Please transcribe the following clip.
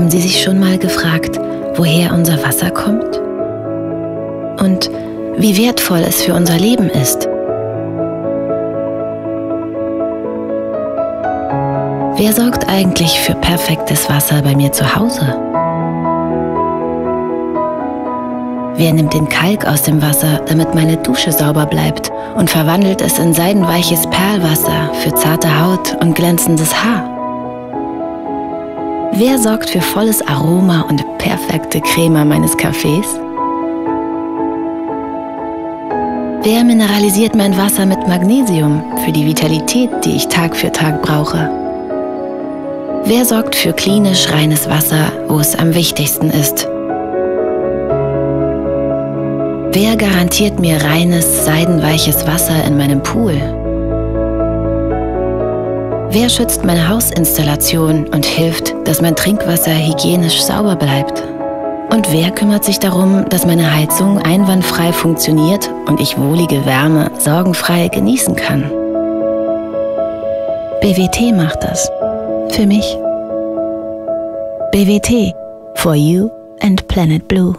Haben Sie sich schon mal gefragt, woher unser Wasser kommt? Und wie wertvoll es für unser Leben ist? Wer sorgt eigentlich für perfektes Wasser bei mir zu Hause? Wer nimmt den Kalk aus dem Wasser, damit meine Dusche sauber bleibt und verwandelt es in seidenweiches Perlwasser für zarte Haut und glänzendes Haar? Wer sorgt für volles Aroma und perfekte Crema meines Kaffees? Wer mineralisiert mein Wasser mit Magnesium für die Vitalität, die ich Tag für Tag brauche? Wer sorgt für klinisch reines Wasser, wo es am wichtigsten ist? Wer garantiert mir reines, seidenweiches Wasser in meinem Pool? Wer schützt meine Hausinstallation und hilft, dass mein Trinkwasser hygienisch sauber bleibt? Und wer kümmert sich darum, dass meine Heizung einwandfrei funktioniert und ich wohlige Wärme sorgenfrei genießen kann? BWT macht das. Für mich. BWT. For you and Planet Blue.